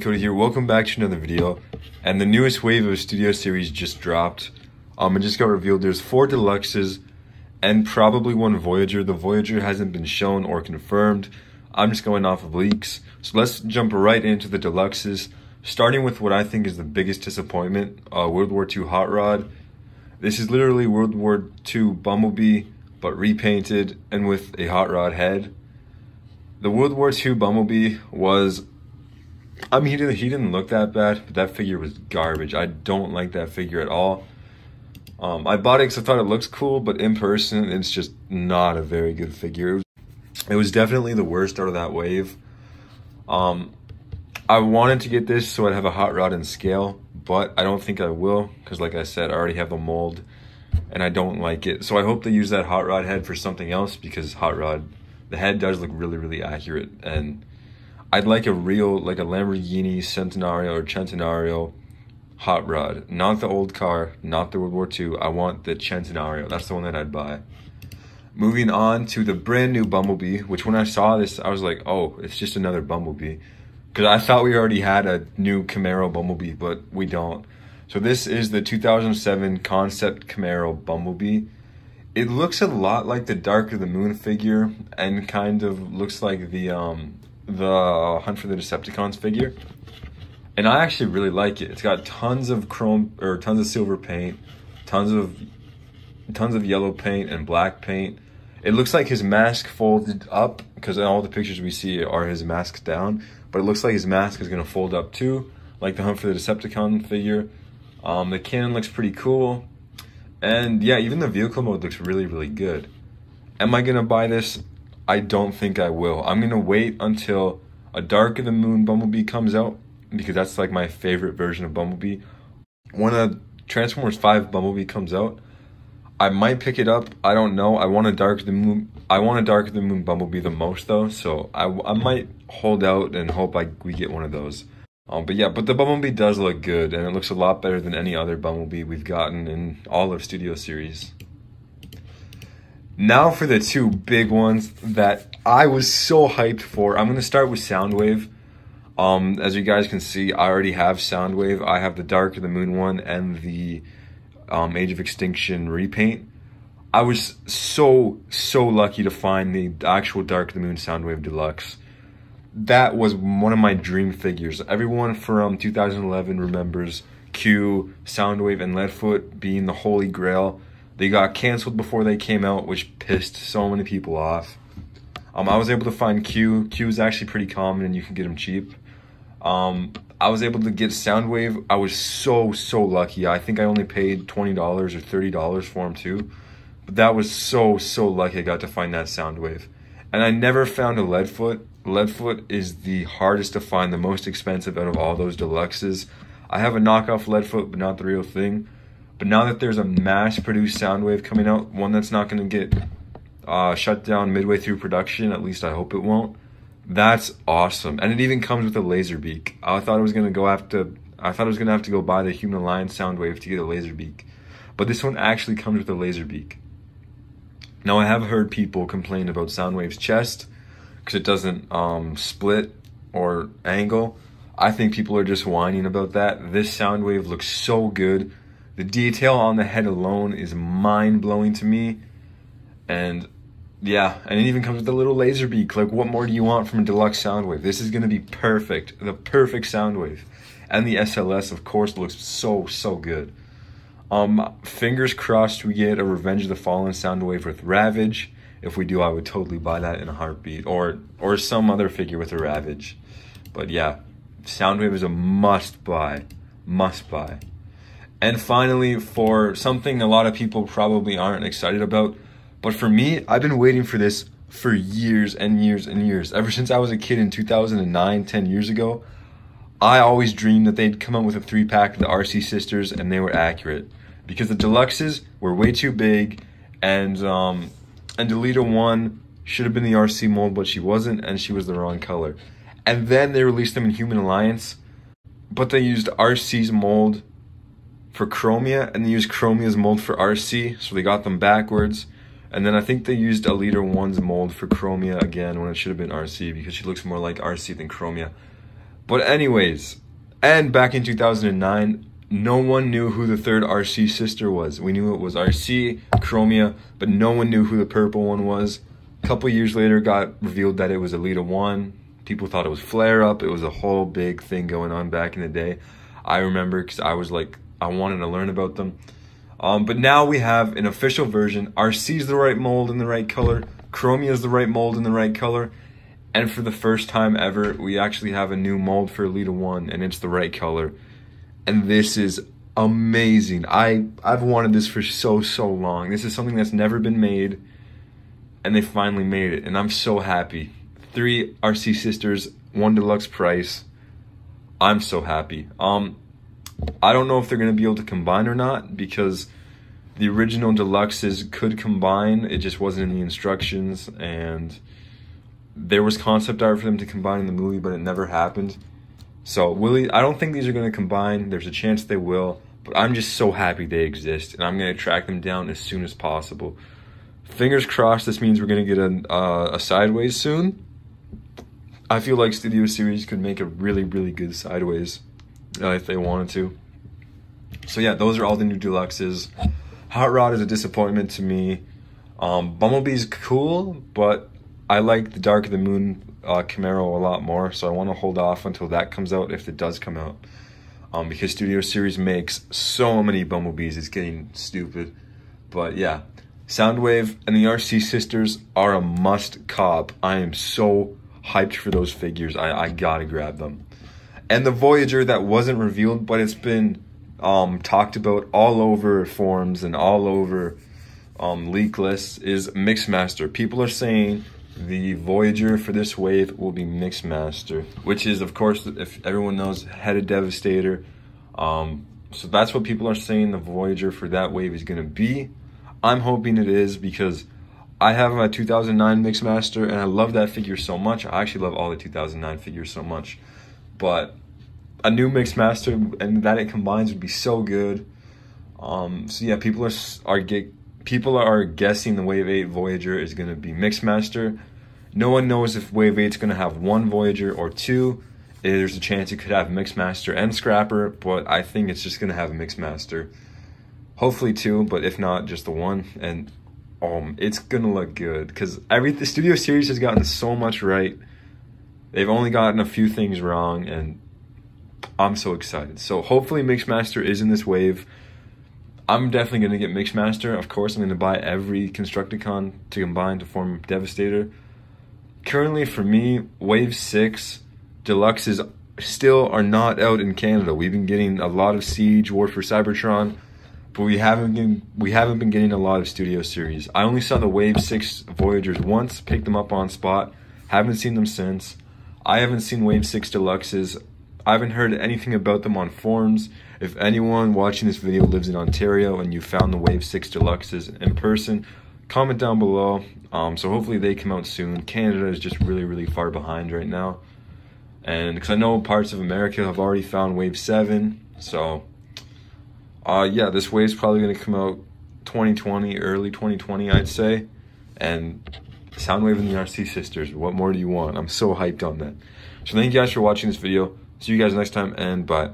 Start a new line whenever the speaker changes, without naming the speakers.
Cody here, welcome back to another video. And the newest wave of Studio Series just dropped. Um, it just got revealed there's four Deluxes and probably one Voyager. The Voyager hasn't been shown or confirmed. I'm just going off of leaks. So let's jump right into the Deluxes. Starting with what I think is the biggest disappointment, uh, World War II Hot Rod. This is literally World War II Bumblebee, but repainted and with a Hot Rod head. The World War II Bumblebee was I mean, he didn't, he didn't look that bad, but that figure was garbage. I don't like that figure at all. Um, I bought it because I thought it looks cool, but in person, it's just not a very good figure. It was, it was definitely the worst out of that wave. Um, I wanted to get this so I'd have a hot rod in scale, but I don't think I will because, like I said, I already have the mold and I don't like it. So I hope they use that hot rod head for something else because hot rod, the head does look really, really accurate and I'd like a real, like a Lamborghini Centenario or Centenario hot rod. Not the old car, not the World War II. I want the Centenario. That's the one that I'd buy. Moving on to the brand new Bumblebee, which when I saw this, I was like, oh, it's just another Bumblebee. Because I thought we already had a new Camaro Bumblebee, but we don't. So this is the 2007 Concept Camaro Bumblebee. It looks a lot like the Dark of the Moon figure and kind of looks like the um, the Hunt for the Decepticons figure. And I actually really like it. It's got tons of chrome or tons of silver paint, tons of tons of yellow paint and black paint. It looks like his mask folded up because in all the pictures we see are his mask down, but it looks like his mask is gonna fold up too, like the Hunt for the Decepticon figure. Um, the cannon looks pretty cool. And yeah, even the vehicle mode looks really, really good. Am I gonna buy this? I don't think I will. I'm gonna wait until a Dark of the Moon Bumblebee comes out because that's like my favorite version of Bumblebee. When a Transformers 5 Bumblebee comes out, I might pick it up. I don't know. I want a Dark of the Moon. I want a Dark of the Moon Bumblebee the most though, so I, I might hold out and hope I we get one of those. Um, but yeah, but the Bumblebee does look good, and it looks a lot better than any other Bumblebee we've gotten in all of Studio Series. Now for the two big ones that I was so hyped for. I'm going to start with Soundwave. Um, as you guys can see, I already have Soundwave. I have the Dark of the Moon one and the um, Age of Extinction repaint. I was so, so lucky to find the actual Dark of the Moon Soundwave Deluxe. That was one of my dream figures. Everyone from 2011 remembers Que, Soundwave, and Leadfoot being the holy grail they got canceled before they came out, which pissed so many people off. Um, I was able to find Que. Que is actually pretty common and you can get them cheap. Um, I was able to get Soundwave. I was so, so lucky. I think I only paid $20 or $30 for them too. But that was so, so lucky I got to find that Soundwave. And I never found a Leadfoot. Leadfoot is the hardest to find, the most expensive out of all those deluxes. I have a knockoff Leadfoot, but not the real thing. But now that there's a mass-produced Soundwave coming out, one that's not going to get uh, shut down midway through production, at least I hope it won't, that's awesome. And it even comes with a Laserbeak. I thought I was going to go after. I thought I was going to have to go buy the Human Alliance Soundwave to get a Laserbeak. But this one actually comes with a Laserbeak. Now I have heard people complain about Soundwave's chest because it doesn't um, split or angle. I think people are just whining about that. This Soundwave looks so good. The detail on the head alone is mind blowing to me. And yeah, and it even comes with a little Laserbeak. Like, what more do you want from a deluxe Soundwave? This is going to be perfect. The perfect Soundwave. And the SLS, of course, looks so, so good. Um, fingers crossed we get a Revenge of the Fallen Soundwave with Ravage. If we do, I would totally buy that in a heartbeat. Or, or some other figure with a Ravage. But yeah, Soundwave is a must buy. Must buy. And finally, for something a lot of people probably aren't excited about, but for me, I've been waiting for this for years and years and years. Ever since I was a kid in 2009, 10 years ago, I always dreamed that they'd come out with a three pack of the RC sisters and they were accurate. Because the deluxes were way too big and um, and Elita 1 should have been the RC mold, but she wasn't and she was the wrong color. And then they released them in Human Alliance, but they used RC's mold for Chromia, and they used Chromia's mold for RC, so they got them backwards. And then I think they used Elita 1's mold for Chromia again when it should have been RC because she looks more like RC than Chromia. But anyways, and back in 2009, no one knew who the third RC sister was. We knew it was RC, Chromia, but no one knew who the purple one was. A couple years later, got revealed that it was Elita 1. People thought it was Flare Up. It was a whole big thing going on back in the day. I remember because I was like, I wanted to learn about them. Um, but now we have an official version. RC is the right mold in the right color. Chromia is the right mold in the right color. And for the first time ever, we actually have a new mold for Elita 1, and it's the right color. And this is amazing. I, I've wanted this for so, so long. This is something that's never been made, and they finally made it, and I'm so happy. Three RC Sisters, one deluxe price. I'm so happy. Um, I don't know if they're going to be able to combine or not, because the original deluxes could combine. It just wasn't in the instructions, and there was concept art for them to combine in the movie, but it never happened. So Willie, I don't think these are going to combine. There's a chance they will, but I'm just so happy they exist, and I'm going to track them down as soon as possible. Fingers crossed. This means we're going to get a, uh, a sideways soon. I feel like Studio Series could make a really, really good sideways uh, if they wanted to. So yeah, those are all the new deluxes. Hot Rod is a disappointment to me. Um, Bumblebee's cool, but I like the Dark of the Moon uh, Camaro a lot more, so I want to hold off until that comes out if it does come out. Um, because Studio Series makes so many Bumblebees, it's getting stupid. But yeah, Soundwave and the RC Sisters are a must cop. I am so hyped for those figures. I, I gotta grab them. And the Voyager that wasn't revealed, but it's been um, talked about all over forums and all over um, leak lists is Mixmaster. People are saying the Voyager for this wave will be Mixmaster, which is, of course, if everyone knows, Headed Devastator. Um, so that's what people are saying the Voyager for that wave is going to be. I'm hoping it is because I have my 2009 Mixmaster and I love that figure so much. I actually love all the 2009 figures so much. But a new Mixmaster and that it combines would be so good. Um, so yeah, people are are get people are guessing the Wave 8 Voyager is to be Mixmaster. No one knows if Wave 8 is going to have one Voyager or two. There's a chance it could have Mixmaster and Scrapper, but I think it's just going to have a Mixmaster. Hopefully two, but if not, just the one. And um, it's going to look good because every the Studio Series has gotten so much right. They've only gotten a few things wrong, and I'm so excited. So hopefully Mixmaster is in this wave. I'm definitely going to get Mixmaster. Of course, I'm going to buy every Constructicon to combine to form Devastator. Currently, for me, Wave 6 Deluxes still are not out in Canada. We've been getting a lot of Siege, War for Cybertron, but we haven't been, we haven't been getting a lot of Studio Series. I only saw the Wave 6 Voyagers once, picked them up on spot, haven't seen them since. I haven't seen Wave 6 Deluxes. I haven't heard anything about them on forums. If anyone watching this video lives in Ontario and you found the Wave 6 Deluxes in person, comment down below. Um, so hopefully they come out soon. Canada is just really, really far behind right now. And because I know parts of America have already found Wave 7. So, uh, yeah, this wave's probably going to come out 2020, early 2020, I'd say. And Soundwave and the RC Sisters, what more do you want? I'm so hyped on that. So thank you guys for watching this video. See you guys next time, and bye.